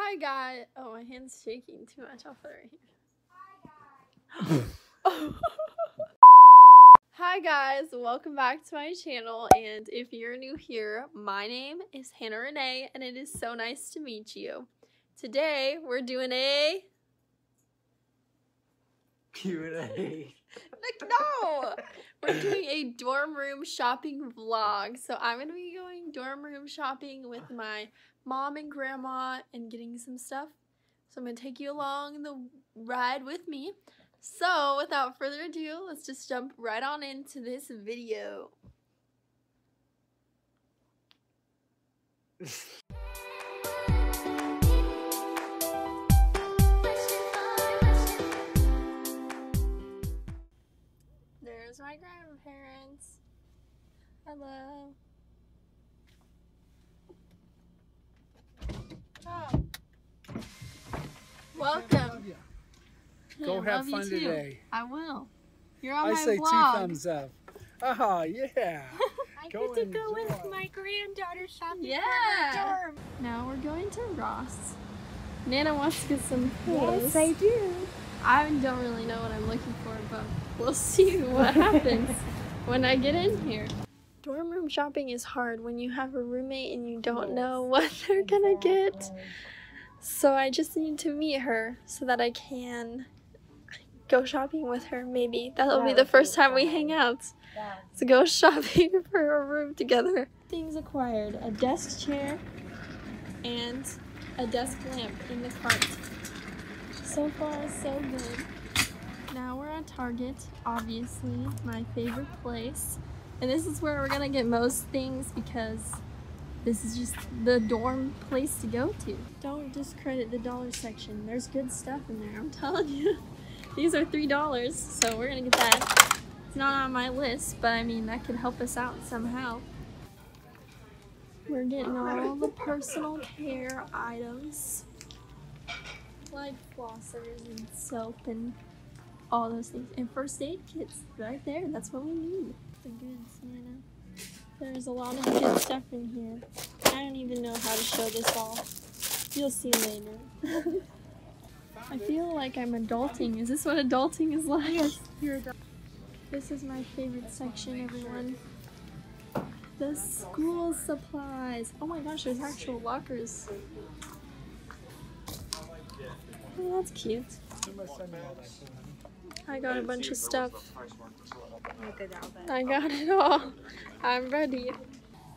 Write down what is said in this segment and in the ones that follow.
Hi guys. Oh, my hand's shaking too much. I'll put it right here. Hi guys, welcome back to my channel and if you're new here, my name is Hannah Renee and it is so nice to meet you. Today we're doing a Q&A. Like no, we're doing a dorm room shopping vlog. So I'm gonna be going dorm room shopping with ah. my mom and grandma and getting some stuff. So I'm gonna take you along the ride with me. So without further ado, let's just jump right on into this video. Hello. Oh. Welcome. Go Yeah, have love fun too. today. I will. You're on I my say two thumbs up. Oh, yeah. I Go get to go with my granddaughter shopping Yeah. for her dorm. Now we're going to Ross. Nana wants to get some clothes. do. I don't really know what I'm looking for, but we'll see what happens when I get in here. Dorm room shopping is hard when you have a roommate and you don't know what they're gonna get. So I just need to meet her so that I can go shopping with her. Maybe that'll be the be first time we hang out. Yeah. To go shopping for a room together. Things acquired: a desk chair and a desk lamp in the cart. So far, so good. Now we're at Target, obviously, my favorite place. And this is where we're gonna get most things because this is just the dorm place to go to. Don't discredit the dollar section. There's good stuff in there, I'm telling you. These are $3, so we're gonna get that. It's not on my list, but I mean, that could help us out somehow. We're getting all the personal care items like flossers and soap and all those things. And first aid kits right there. That's what we need. The goods, Nana. There's a lot of good stuff in here. I don't even know how to show this all. You'll see later. I feel like I'm adulting. Is this what adulting is like? Yes, you're a This is my favorite section, everyone. The school supplies. Oh my gosh, there's actual lockers. Oh, that's cute. I got a bunch of stuff. I got it all. I'm ready.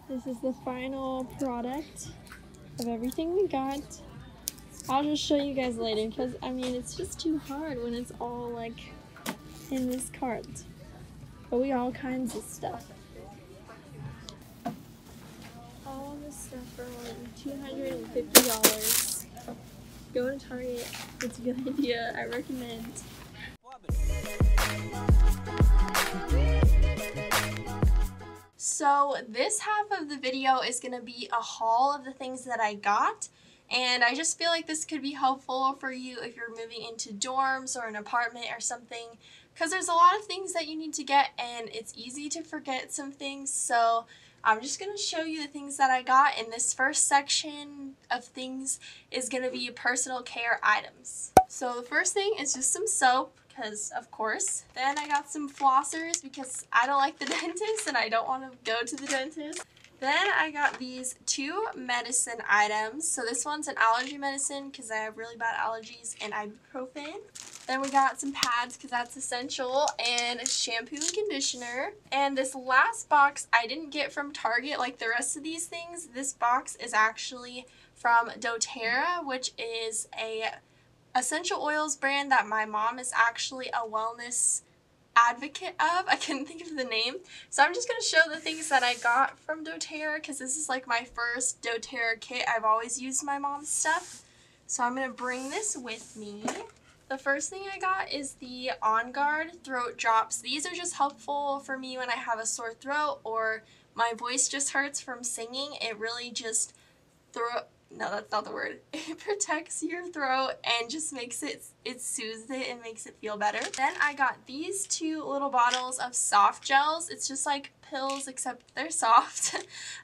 This is the final product of everything we got. I'll just show you guys later because I mean it's just too hard when it's all like in this cart. But we got all kinds of stuff. All this stuff for only $250. Go to Target. It's a good idea. I recommend. So this half of the video is going to be a haul of the things that I got. And I just feel like this could be helpful for you if you're moving into dorms or an apartment or something. Because there's a lot of things that you need to get and it's easy to forget some things. So I'm just going to show you the things that I got. And this first section of things is going to be personal care items. So the first thing is just some soap because of course. Then I got some flossers because I don't like the dentist and I don't want to go to the dentist. Then I got these two medicine items. So this one's an allergy medicine because I have really bad allergies and ibuprofen. Then we got some pads because that's essential and shampoo and conditioner. And this last box I didn't get from Target like the rest of these things. This box is actually from doTERRA which is a essential oils brand that my mom is actually a wellness advocate of. I couldn't think of the name. So I'm just going to show the things that I got from doTERRA because this is like my first doTERRA kit. I've always used my mom's stuff. So I'm going to bring this with me. The first thing I got is the On Guard throat drops. These are just helpful for me when I have a sore throat or my voice just hurts from singing. It really just throw no, that's not the word. It protects your throat and just makes it, it soothes it and makes it feel better. Then I got these two little bottles of soft gels. It's just like pills except they're soft.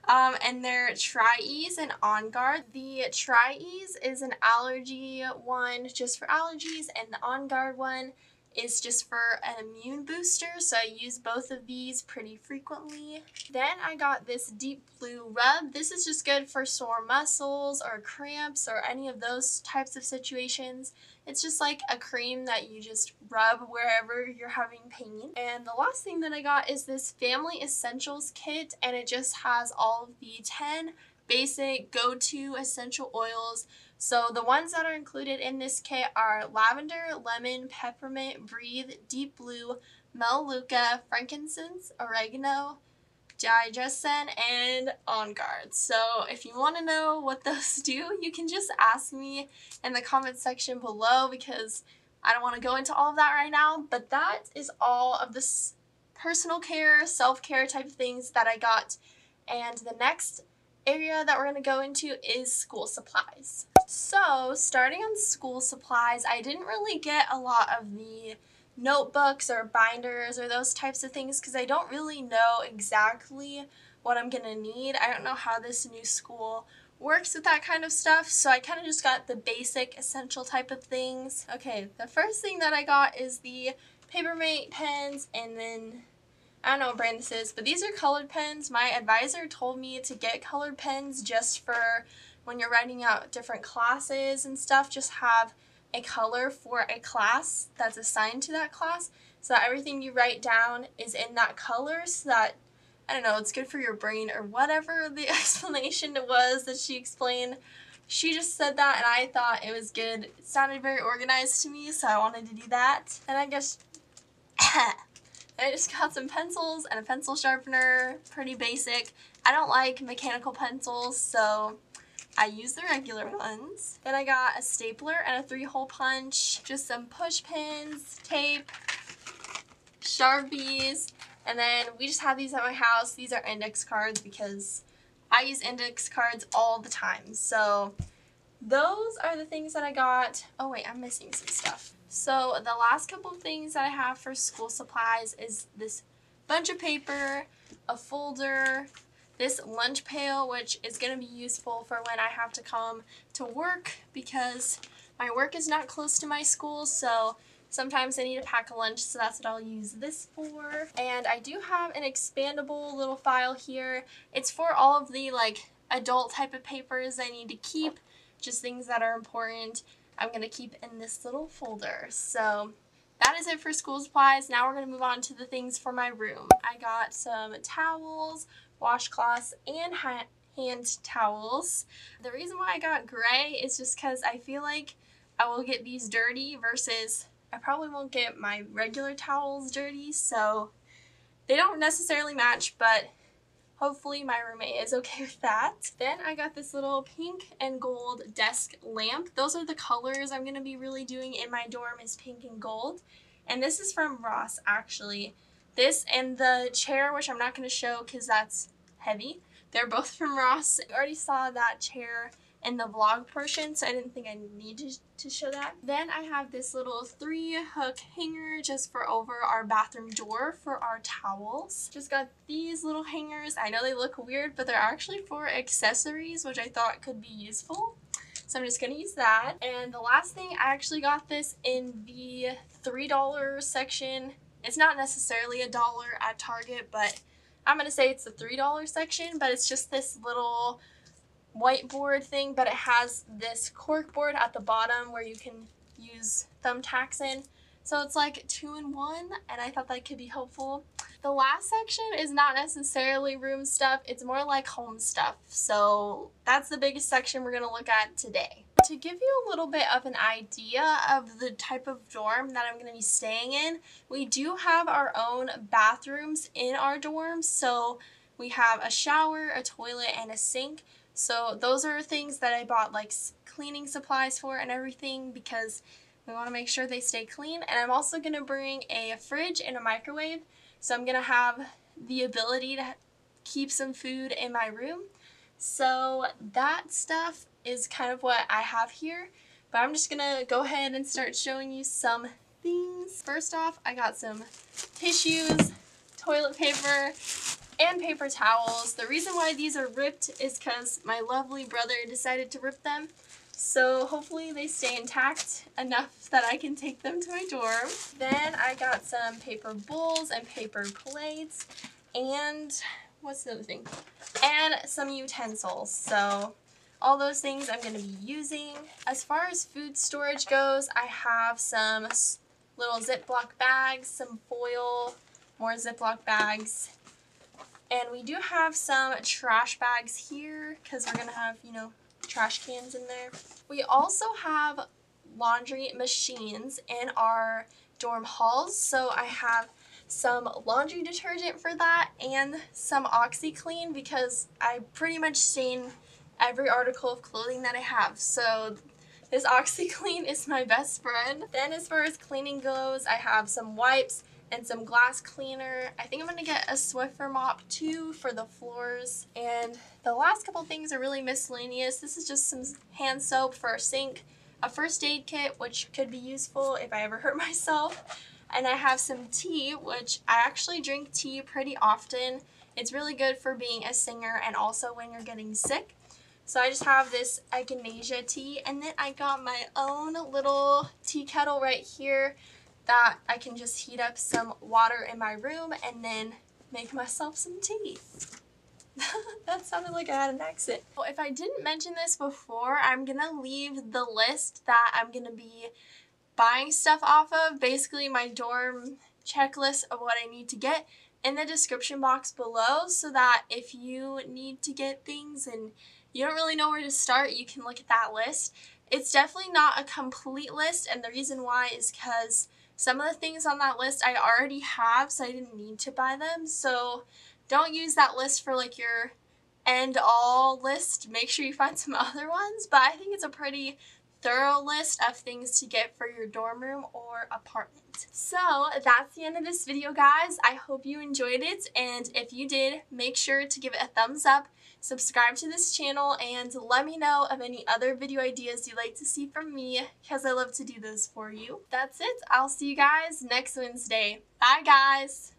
um, and they're Tri-Ease and On Guard. The Tri-Ease is an allergy one just for allergies and the On Guard one is just for an immune booster, so I use both of these pretty frequently. Then I got this Deep Blue Rub. This is just good for sore muscles or cramps or any of those types of situations. It's just like a cream that you just rub wherever you're having pain. And the last thing that I got is this Family Essentials kit, and it just has all of the 10 basic go-to essential oils so the ones that are included in this kit are lavender, lemon, peppermint, breathe, deep blue, melaleuca, frankincense, oregano, DigestZen, and on guard. So if you want to know what those do, you can just ask me in the comment section below because I don't want to go into all of that right now. But that is all of this personal care, self-care type of things that I got. And the next area that we're going to go into is school supplies. So starting on school supplies, I didn't really get a lot of the notebooks or binders or those types of things because I don't really know exactly what I'm going to need. I don't know how this new school works with that kind of stuff, so I kind of just got the basic essential type of things. Okay, the first thing that I got is the Papermate pens and then I don't know what brand this is, but these are colored pens. My advisor told me to get colored pens just for when you're writing out different classes and stuff, just have a color for a class that's assigned to that class so that everything you write down is in that color so that I don't know, it's good for your brain or whatever the explanation was that she explained. She just said that and I thought it was good. It sounded very organized to me, so I wanted to do that. And I guess I just got some pencils and a pencil sharpener, pretty basic. I don't like mechanical pencils, so I use the regular ones. Then I got a stapler and a three-hole punch, just some push pins, tape, Sharpies, and then we just have these at my house. These are index cards because I use index cards all the time. So those are the things that I got. Oh wait, I'm missing some stuff. So the last couple of things that I have for school supplies is this bunch of paper, a folder, this lunch pail, which is going to be useful for when I have to come to work because my work is not close to my school, so sometimes I need to pack a lunch, so that's what I'll use this for. And I do have an expandable little file here. It's for all of the like adult type of papers I need to keep, just things that are important. I'm going to keep in this little folder. So that is it for school supplies. Now we're going to move on to the things for my room. I got some towels, washcloths, and ha hand towels. The reason why I got gray is just because I feel like I will get these dirty versus I probably won't get my regular towels dirty. So they don't necessarily match, but Hopefully my roommate is okay with that. Then I got this little pink and gold desk lamp. Those are the colors I'm going to be really doing in my dorm is pink and gold. And this is from Ross actually. This and the chair, which I'm not going to show because that's heavy. They're both from Ross. I already saw that chair in the vlog portion, so I didn't think I needed to show that. Then I have this little three hook hanger just for over our bathroom door for our towels. Just got these little hangers. I know they look weird, but they're actually for accessories, which I thought could be useful. So I'm just going to use that. And the last thing, I actually got this in the $3 section. It's not necessarily a dollar at Target, but I'm going to say it's the $3 section, but it's just this little whiteboard thing, but it has this cork board at the bottom where you can use thumbtacks in. So it's like two in one, and I thought that could be helpful. The last section is not necessarily room stuff, it's more like home stuff. So that's the biggest section we're gonna look at today. To give you a little bit of an idea of the type of dorm that I'm gonna be staying in, we do have our own bathrooms in our dorms. So we have a shower, a toilet, and a sink. So those are things that I bought like cleaning supplies for and everything because we want to make sure they stay clean. And I'm also going to bring a fridge and a microwave. So I'm going to have the ability to keep some food in my room. So that stuff is kind of what I have here. But I'm just gonna go ahead and start showing you some things. First off, I got some tissues, toilet paper, and paper towels. The reason why these are ripped is because my lovely brother decided to rip them. So hopefully they stay intact enough that I can take them to my dorm. Then I got some paper bowls and paper plates and what's the other thing? And some utensils. So all those things I'm going to be using. As far as food storage goes, I have some little Ziploc bags, some foil, more Ziploc bags, and we do have some trash bags here because we're going to have, you know, trash cans in there. We also have laundry machines in our dorm halls. So I have some laundry detergent for that and some OxiClean because I pretty much stain every article of clothing that I have. So this OxiClean is my best friend. Then as far as cleaning goes, I have some wipes and some glass cleaner. I think I'm going to get a Swiffer mop too for the floors. And the last couple things are really miscellaneous. This is just some hand soap for a sink, a first aid kit, which could be useful if I ever hurt myself. And I have some tea, which I actually drink tea pretty often. It's really good for being a singer and also when you're getting sick. So I just have this echinacea tea and then I got my own little tea kettle right here that I can just heat up some water in my room and then make myself some tea. that sounded like I had an accent. Well, if I didn't mention this before, I'm gonna leave the list that I'm gonna be buying stuff off of, basically my dorm checklist of what I need to get in the description box below so that if you need to get things and you don't really know where to start, you can look at that list. It's definitely not a complete list and the reason why is because some of the things on that list I already have, so I didn't need to buy them. So don't use that list for like your end all list. Make sure you find some other ones, but I think it's a pretty thorough list of things to get for your dorm room or apartment. So that's the end of this video guys. I hope you enjoyed it and if you did, make sure to give it a thumbs up subscribe to this channel, and let me know of any other video ideas you'd like to see from me because I love to do those for you. That's it. I'll see you guys next Wednesday. Bye, guys.